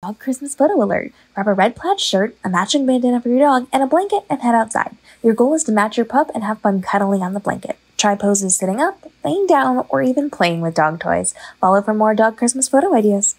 Dog Christmas photo alert. Grab a red plaid shirt, a matching bandana for your dog, and a blanket and head outside. Your goal is to match your pup and have fun cuddling on the blanket. Try poses sitting up, laying down, or even playing with dog toys. Follow for more dog Christmas photo ideas.